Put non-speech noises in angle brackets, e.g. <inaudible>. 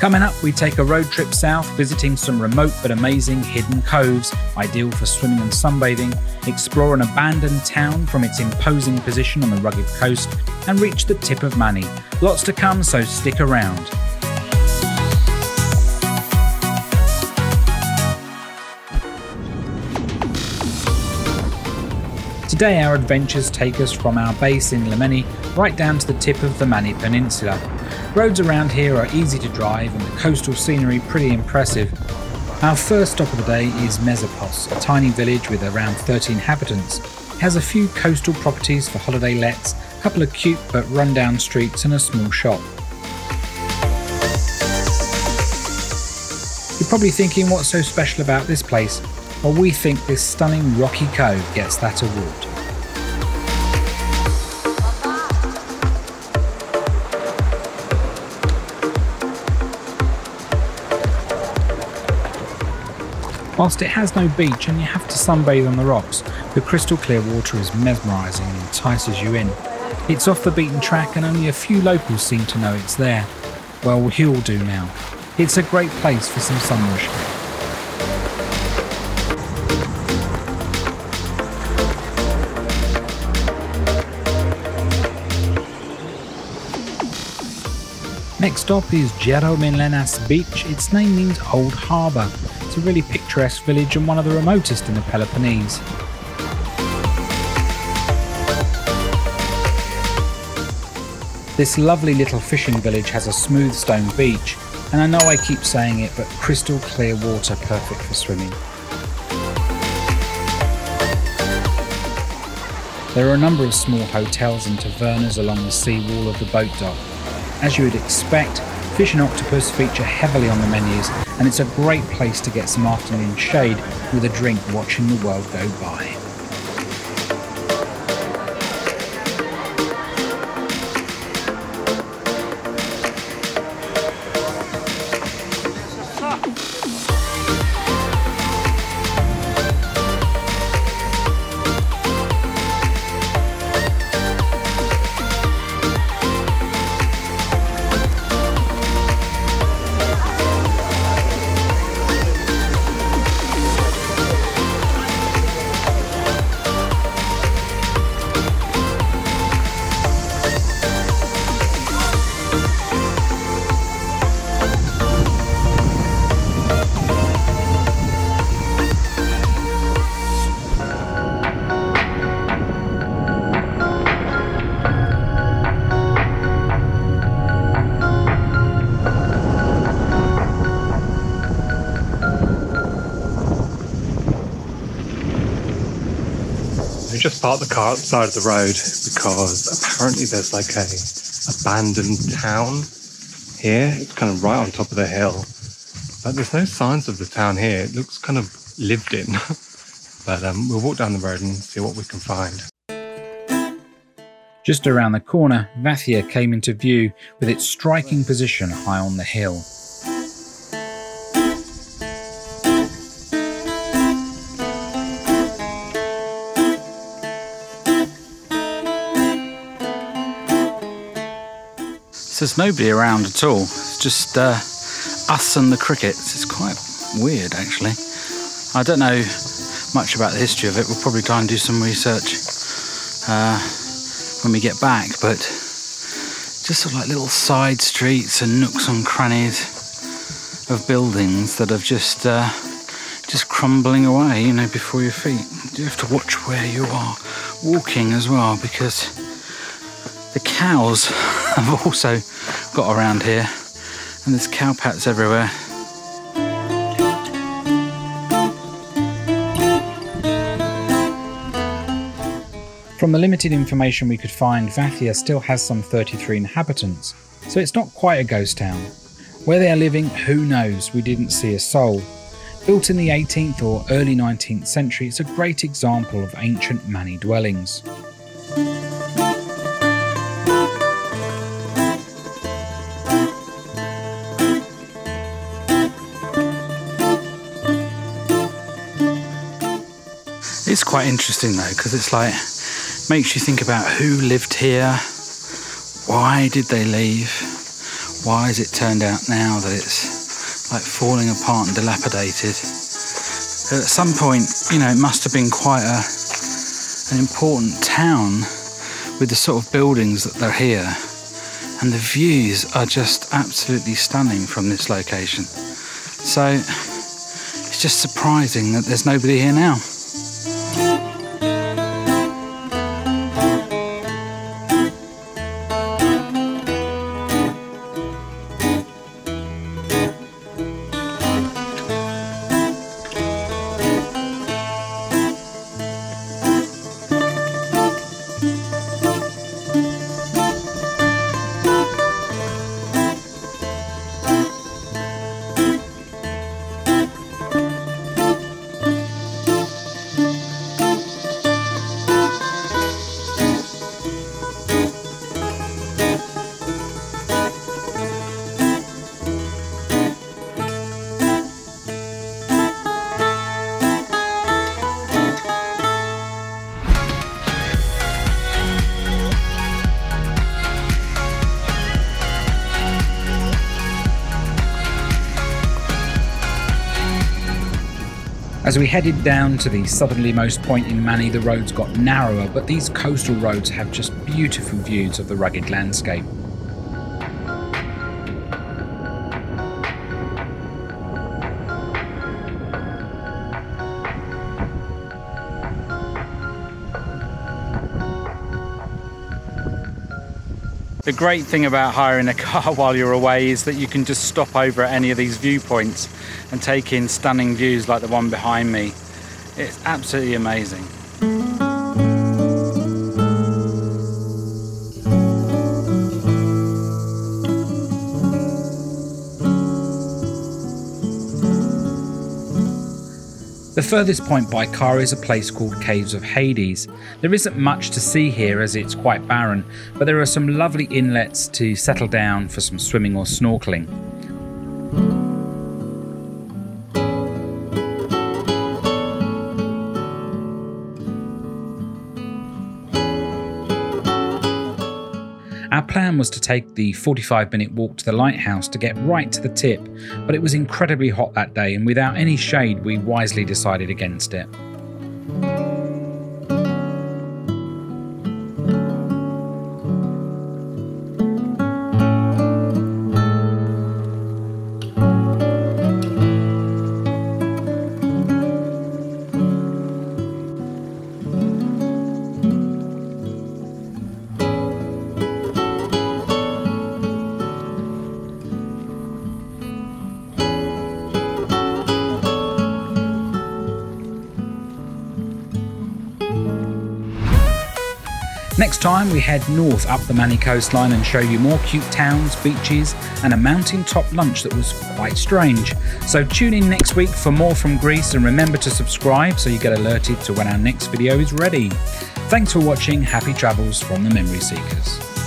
Coming up, we take a road trip south, visiting some remote but amazing hidden coves, ideal for swimming and sunbathing, explore an abandoned town from its imposing position on the rugged coast, and reach the tip of Mani. Lots to come, so stick around. Today, our adventures take us from our base in Limeni right down to the tip of the Mani Peninsula. Roads around here are easy to drive and the coastal scenery pretty impressive. Our first stop of the day is Mezapos, a tiny village with around 30 inhabitants. It has a few coastal properties for holiday lets, a couple of cute but rundown streets, and a small shop. You're probably thinking what's so special about this place? Well, we think this stunning rocky cove gets that award. Whilst it has no beach and you have to sunbathe on the rocks, the crystal clear water is mesmerising and entices you in. It's off the beaten track and only a few locals seem to know it's there. Well, we all do now. It's a great place for some sun washing. Next stop is Gerolimenas Beach. Its name means Old Harbour. A really picturesque village and one of the remotest in the Peloponnese. This lovely little fishing village has a smooth stone beach, and I know I keep saying it, but crystal clear water perfect for swimming. There are a number of small hotels and tavernas along the sea wall of the boat dock. As you would expect, fish and octopus feature heavily on the menus, and it's a great place to get some afternoon shade with a drink watching the world go by. We just parked the car outside of the road because apparently there's like a abandoned town here. It's kind of right on top of the hill. But there's no signs of the town here. It looks kind of lived in. <laughs> but um, we'll walk down the road and see what we can find. Just around the corner, Vathia came into view with its striking position high on the hill. So there's nobody around at all. It's just uh, us and the crickets. It's quite weird, actually. I don't know much about the history of it. We'll probably try and do some research uh, when we get back, but just sort of like little side streets and nooks and crannies of buildings that have just uh, just crumbling away, you know, before your feet. You have to watch where you are walking as well because the cows <laughs> have also got around here and there's cow pats everywhere. From the limited information we could find, Vathia still has some 33 inhabitants, so it's not quite a ghost town. Where they are living, who knows, we didn't see a soul. Built in the 18th or early 19th century, it's a great example of ancient Mani dwellings. Quite interesting though, because it's like makes you think about who lived here, why did they leave, why has it turned out now that it's like falling apart and dilapidated? At some point, you know, it must have been quite a, an important town with the sort of buildings that they're here. And the views are just absolutely stunning from this location. So it's just surprising that there's nobody here now. As we headed down to the southernlymost point in Mani, the roads got narrower, but these coastal roads have just beautiful views of the rugged landscape. The great thing about hiring a car <laughs> while you're away is that you can just stop over at any of these viewpoints and take in stunning views like the one behind me. It's absolutely amazing. The furthest point by car is a place called Caves of Hades. There isn't much to see here as it's quite barren, but there are some lovely inlets to settle down for some swimming or snorkeling. Our plan was to take the 45 minute walk to the lighthouse to get right to the tip, but it was incredibly hot that day, and without any shade, we wisely decided against it. Next time, we head north up the Mani coastline and show you more cute towns, beaches, and a mountain top lunch that was quite strange. So tune in next week for more from Greece and remember to subscribe so you get alerted to when our next video is ready. Thanks for watching. Happy travels from the Memory Seekers.